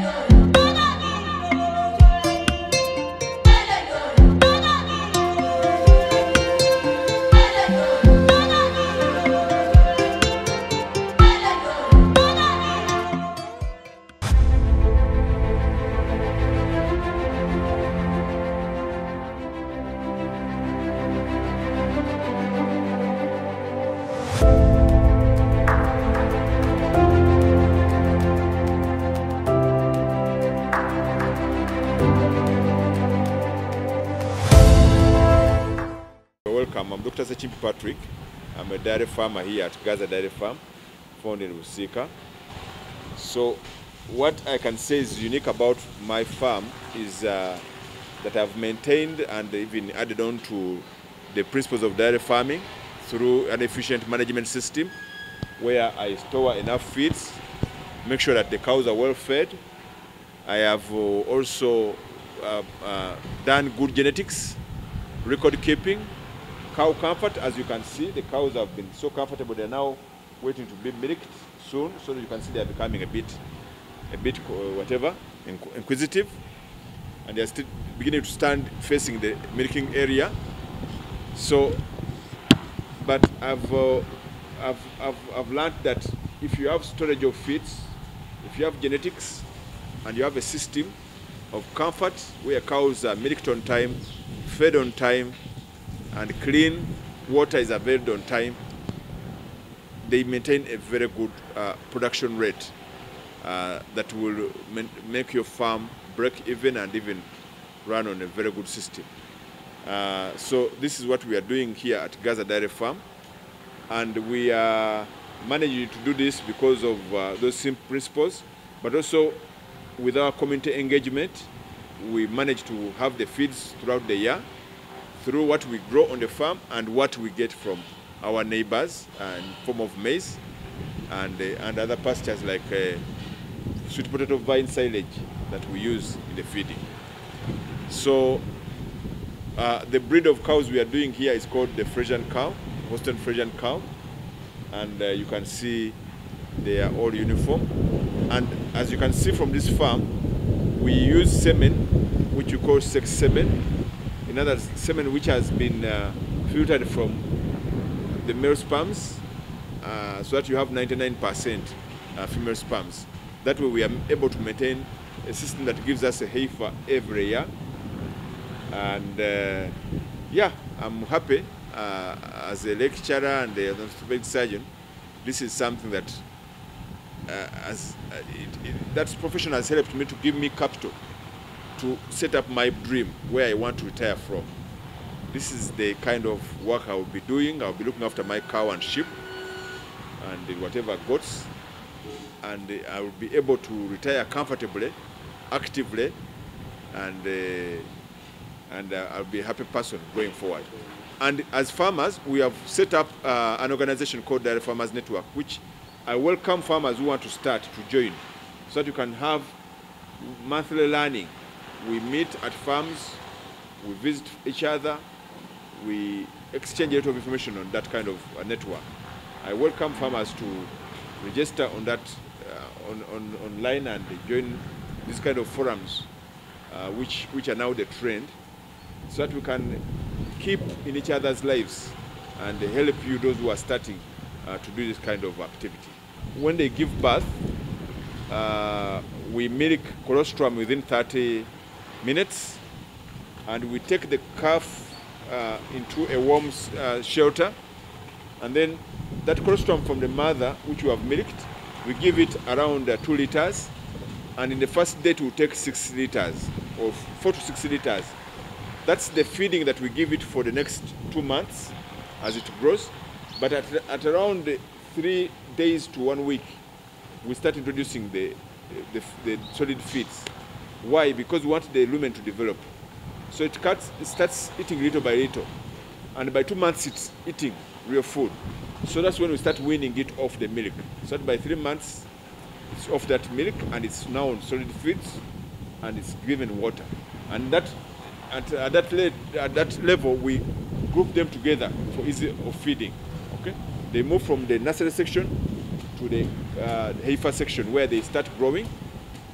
Welcome, I'm Dr. Sekimpi Patrick. I'm a dairy farmer here at Gaza Dairy Farm, found in Usika. So what I can say is unique about my farm is uh, that I've maintained and even added on to the principles of dairy farming through an efficient management system where I store enough feeds, make sure that the cows are well fed. I have uh, also uh, uh, done good genetics, record keeping, cow comfort. As you can see, the cows have been so comfortable. They're now waiting to be milked soon, so you can see they're becoming a bit, a bit uh, whatever, inquisitive, and they're still beginning to stand facing the milking area. So, but I've, uh, I've, I've, I've learned that if you have storage of feeds, if you have genetics, and you have a system of comfort where cows are milked on time, fed on time, and clean water is available on time, they maintain a very good uh, production rate uh, that will make your farm break even and even run on a very good system. Uh, so this is what we are doing here at Gaza Dairy Farm, and we are managing to do this because of uh, those same principles, but also with our community engagement, we manage to have the feeds throughout the year through what we grow on the farm and what we get from our neighbors in form of maize and, uh, and other pastures like uh, sweet potato vine silage that we use in the feeding. So uh, the breed of cows we are doing here is called the Frisian cow, Holstein Frisian cow, and uh, you can see they are all uniform. And as you can see from this farm, we use semen, which we call sex semen, another semen which has been uh, filtered from the male sperms, uh, so that you have 99% uh, female sperms. That way we are able to maintain a system that gives us a heifer every year. And uh, yeah, I'm happy uh, as a lecturer and a orthopedic surgeon. This is something that uh, as, it, it, that profession has helped me to give me capital to set up my dream where I want to retire from. This is the kind of work I will be doing. I'll be looking after my cow and sheep and whatever goats, and I will be able to retire comfortably, actively, and uh, and uh, I'll be a happy person going forward. And as farmers, we have set up uh, an organization called Dairy Farmers Network, which I welcome farmers who want to start to join, so that you can have monthly learning. We meet at farms, we visit each other, we exchange a lot of information on that kind of uh, network. I welcome farmers to register on that uh, on, on, online and join this kind of forums, uh, which, which are now the trend, so that we can keep in each other's lives and help you, those who are starting uh, to do this kind of activity. When they give birth, uh, we milk colostrum within 30 minutes, and we take the calf uh, into a warm uh, shelter, and then that colostrum from the mother, which we have milked, we give it around uh, two liters, and in the first day will take six liters, or four to six liters. That's the feeding that we give it for the next two months as it grows. But at, at around three days to one week, we start introducing the, the, the solid feeds. Why? Because we want the rumen to develop. So it, cuts, it starts eating little by little. And by two months, it's eating real food. So that's when we start weaning it off the milk. So by three months, it's off that milk and it's now on solid feeds and it's given water. And that at, at, that, le- at that level, we group them together for easy of feeding. Okay? They move from the nursery section to the uh, heifer section where they start growing.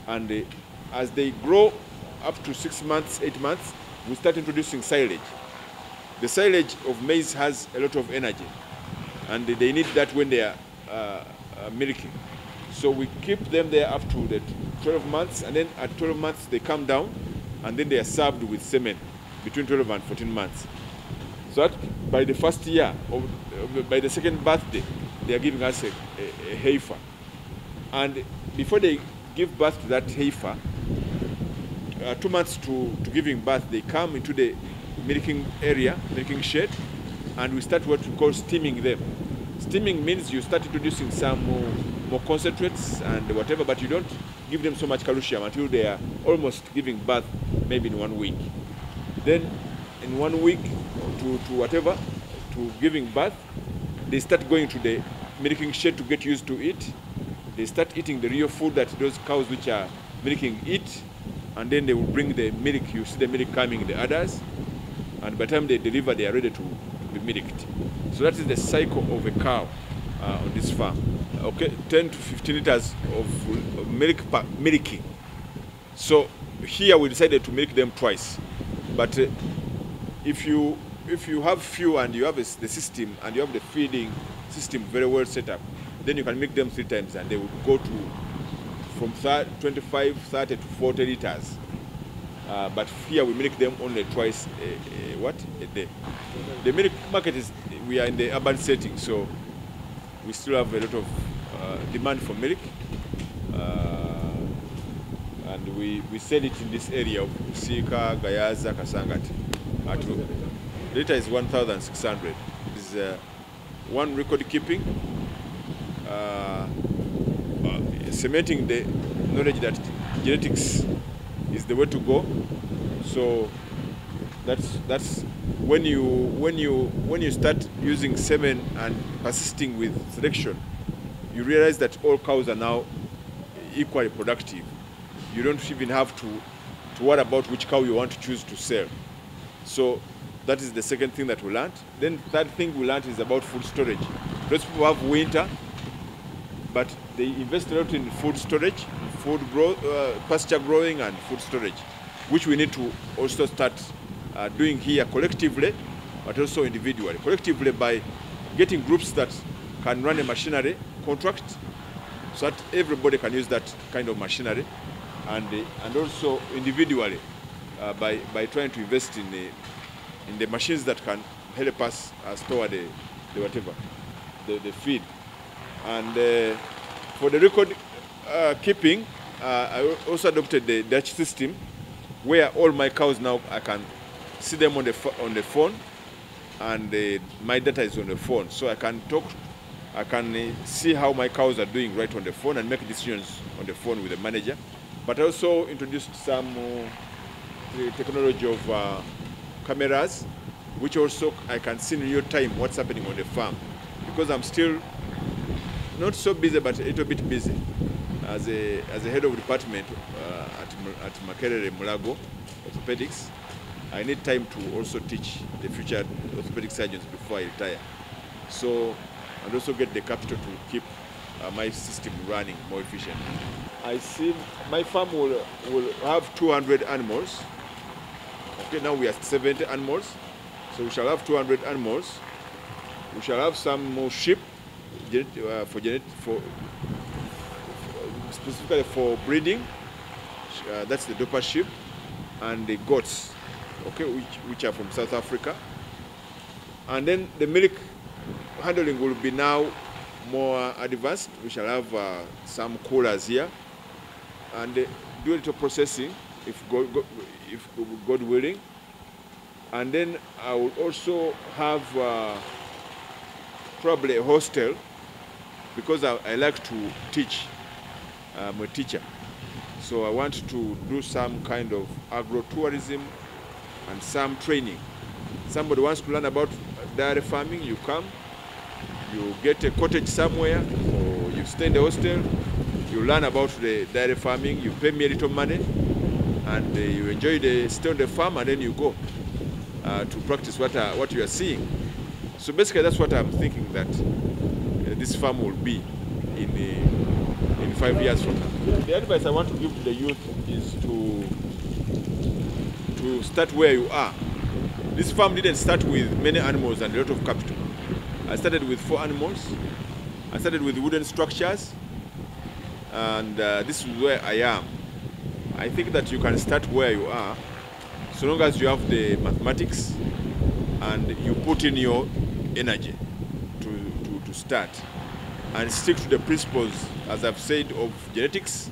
And uh, as they grow up to six months, eight months, we start introducing silage. The silage of maize has a lot of energy, and they need that when they are uh, uh, milking. So we keep them there up to the 12 months, and then at 12 months they come down, and then they are served with semen between 12 and 14 months. So that by the first year, by the second birthday, they are giving us a, a, a heifer. And before they give birth to that heifer, uh, two months to, to giving birth, they come into the milking area, milking shed, and we start what we call steaming them. Steaming means you start introducing some more, more concentrates and whatever, but you don't give them so much calcium until they are almost giving birth, maybe in one week. Then, in one week to, to whatever, to giving birth, they start going to the milking shed to get used to it. They start eating the real food that those cows which are milking eat, and then they will bring the milk. You see the milk coming the others, and by the time they deliver, they are ready to, be milked. So that is the cycle of a cow uh, on this farm. Okay, 10 to 15 liters of, of milk per milking. So here we decided to milk them twice, but uh, if you if you have few and you have a, the system and you have the feeding system very well set up, then you can make them three times and they will go to from 25, 30 to 40 liters. Uh, but here we milk them only twice a, a, what a day. The milk market is we are in the urban setting, so we still have a lot of uh, demand for milk, uh, and we, we sell it in this area of Sika, Gayaza, Kasangati. At, liter is 1,600. Is uh, one record keeping, cementing the knowledge that genetics is the way to go. So that's that's when you when you when you start using semen and persisting with selection, you realize that all cows are now equally productive. You don't even have to to worry about which cow you want to choose to sell. So that is the second thing that we learned. Then third thing we learned is about food storage. Those people have winter, but they invest a lot in food storage, food grow, uh, pasture growing and food storage, which we need to also start uh, doing here collectively, but also individually. Collectively by getting groups that can run a machinery contract so that everybody can use that kind of machinery and, uh, and also individually uh, by, by trying to invest in the, in the machines that can help us uh, store the, the whatever, the, the feed. And uh, for the record uh, keeping, uh, I also adopted the Dutch system where all my cows now I can see them on the, on the phone and uh, my data is on the phone. So I can talk, I can uh, see how my cows are doing right on the phone and make decisions on the phone with the manager. But I also introduced some uh, technology of cameras, which also I can see in real time what's happening on the farm. Because I'm still not so busy, but a little bit busy as a, as a head of department uh, at, at Makerere Mulago Orthopedics. I need time to also teach the future orthopedic surgeons before I retire. So, and also get the capital to keep uh, my system running more efficiently. I see my farm will, will have 200 animals. Okay, now we have 70 animals. So we shall have 200 animals. We shall have some more sheep uh, for, genet for specifically for breeding. Uh, that's the Dorper sheep and the goats, okay, which, which are from South Africa. And then the milk handling will be now more advanced. We shall have uh, some coolers here and uh, do a little processing if God, God, if God willing. And then I will also have uh, probably a hostel because I, I like to teach. I'm a teacher. So I want to do some kind of agro-tourism and some training. Somebody wants to learn about dairy farming, you come, you get a cottage somewhere, or you stay in the hostel, you learn about the dairy farming, you pay me a little money, and uh, you enjoy the stay on the farm, and then you go uh, to practice what, uh, what you are seeing. So basically that's what I'm thinking that uh, this farm will be in, uh, in five years from now. The advice I want to give to the youth is to to start where you are. This farm didn't start with many animals and a lot of capital. I started with four animals. I started with wooden structures, and uh, this is where I am. I think that you can start where you are, so long as you have the mathematics and you put in your energy to, to, to start and stick to the principles, as I've said, of genetics,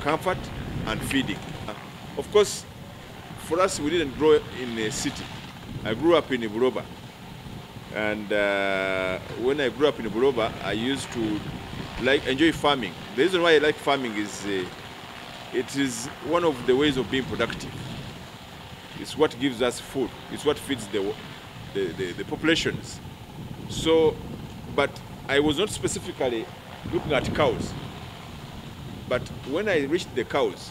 comfort, and feeding. Uh, Of course, for us, we didn't grow in a city. I grew up in Buroba. And uh, when I grew up in Buroba, I used to like enjoy farming. The reason why I like farming is uh, it is one of the ways of being productive. It's what gives us food. It's what feeds the, the, the, the populations. So, but I was not specifically looking at cows. But when I reached the cows,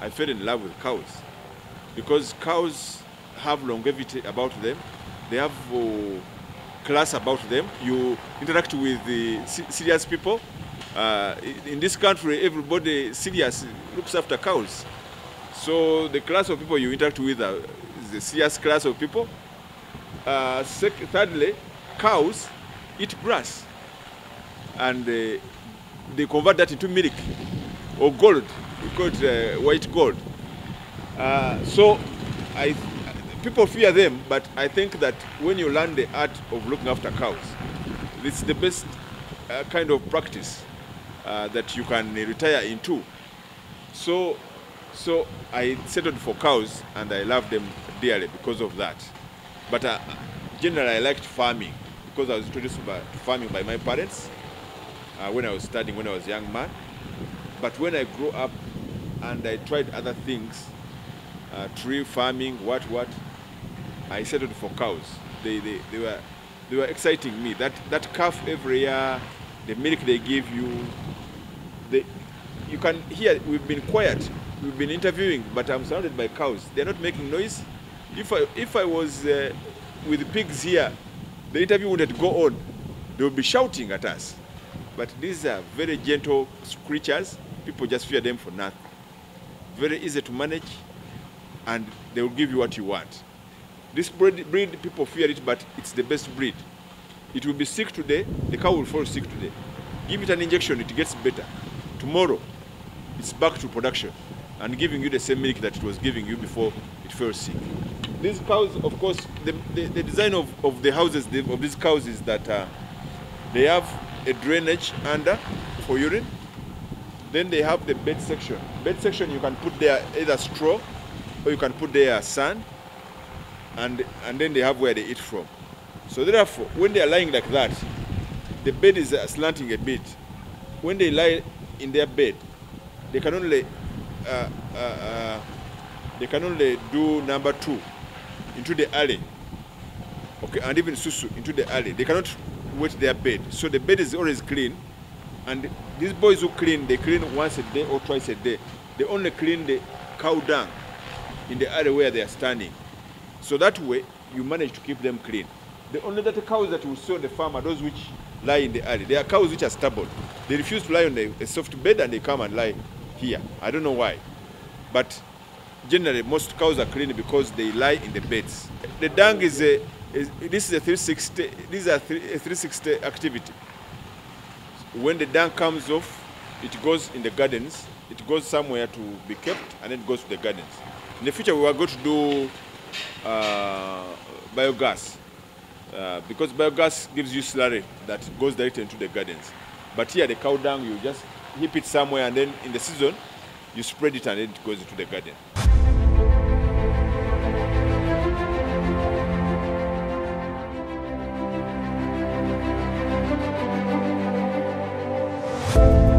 I fell in love with cows because cows have longevity about them. They have uh, class about them. You interact with the serious people. Uh, in this country, everybody serious looks after cows. So the class of people you interact with is the serious class of people. Uh, thirdly, cows eat grass, and uh, they convert that into milk or gold. We call it uh, white gold. Uh, so I, people fear them, but I think that when you learn the art of looking after cows, it's the best uh, kind of practice uh, that you can retire into. So, so I settled for cows, and I love them dearly because of that. But uh, generally, I liked farming because I was introduced to farming by my parents uh, when I was studying, when I was a young man. But when I grew up and I tried other things, uh, tree farming, what, what, I settled for cows. They, they, they, were, they were exciting me. That, that calf every year, the milk they give you, they, you can hear we've been quiet, we've been interviewing, but I'm surrounded by cows. They're not making noise. If I, if I was uh, with pigs here, the interview wouldn't go on. They would be shouting at us. But these are very gentle creatures. People just fear them for nothing. Very easy to manage, and they will give you what you want. This breed, breed, people fear it, but it's the best breed. It will be sick today, the cow will fall sick today. Give it an injection, it gets better. Tomorrow, it's back to production and giving you the same milk that it was giving you before it fell sick. These cows, of course, the, the, the design of, of the houses of these cows is that uh, they have a drainage under for urine. Then they have the bed section. Bed section you can put there either straw or you can put there sand, and and then they have where they eat from. So therefore, when they are lying like that, the bed is uh, slanting a bit. When they lie in their bed, they can only uh, uh, uh, they can only do number two into the alley. Okay, and even susu into the alley. They cannot wet their bed. So the bed is always clean. And these boys who clean, they clean once a day or twice a day. They only clean the cow dung in the alley where they are standing. So that way, you manage to keep them clean. The only that cows that saw on the farm are those which lie in the alley. They are cows which are stubborn. They refuse to lie on a soft bed and they come and lie here. I don't know why. But generally, most cows are clean because they lie in the beds. The dung is a, is, this is a 360, this is a, three, a 360 activity. When the dung comes off, it goes in the gardens, it goes somewhere to be kept, and it goes to the gardens. In the future, we are going to do uh, biogas uh, because biogas gives you slurry that goes directly into the gardens. But here, the cow dung, you just heap it somewhere, and then in the season, you spread it, and then it goes into the garden. Thank